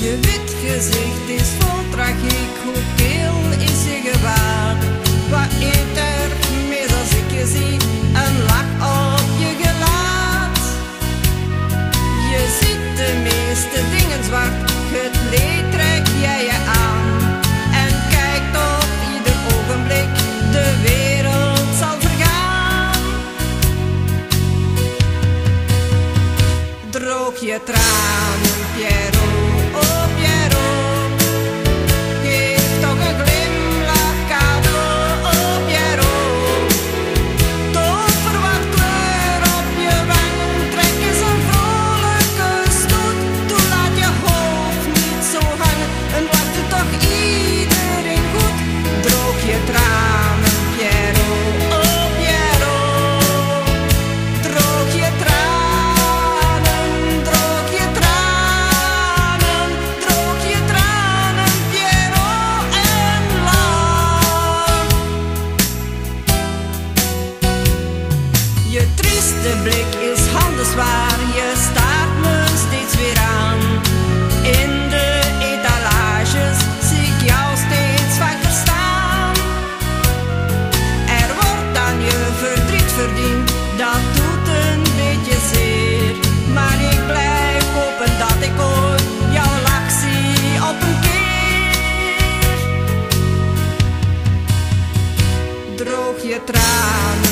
Je wit gezicht is vol tragiek, hoe keel is je gewaad? Wat eet er mis als ik je zie? Een lach op je gelaat. Je ziet de meeste dingen zwart, het leed trek jij je aan. En kijkt op ieder ogenblik, de wereld zal vergaan. Droog je tranen, Piero, trieste blik is handelswaar, je staart me steeds weer aan. In de etalages zie ik jou steeds vaker staan. Er wordt aan je verdriet verdiend, dat doet een beetje zeer. Maar ik blijf hopen dat ik ooit jouw lach zie op een keer. Droog je tranen,